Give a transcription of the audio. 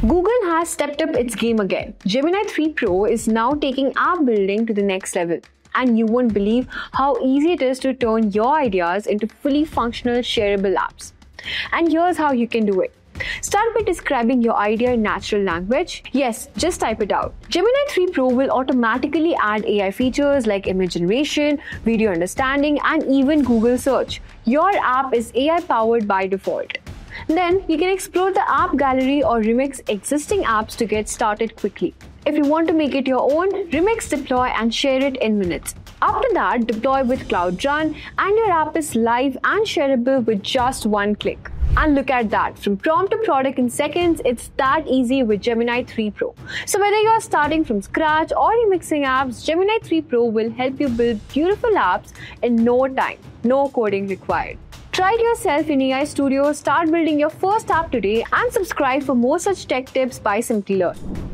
Google has stepped up its game again. Gemini 3 Pro is now taking app building to the next level. And you won't believe how easy it is to turn your ideas into fully functional shareable apps. And here's how you can do it. Start by describing your idea in natural language. Yes, just type it out. Gemini 3 Pro will automatically add AI features like image generation, video understanding, and even Google search. Your app is AI powered by default. Then you can explore the app gallery or remix existing apps to get started quickly. If you want to make it your own, remix, deploy, and share it in minutes. After that, deploy with Cloud Run, and your app is live and shareable with just one click. And look at that, from prompt to product in seconds, it's that easy with Gemini 3 Pro. So whether you're starting from scratch or remixing apps, Gemini 3 Pro will help you build beautiful apps in no time, no coding required. Try it yourself in AI Studio, start building your first app today, and subscribe for more such tech tips by Simplilearn.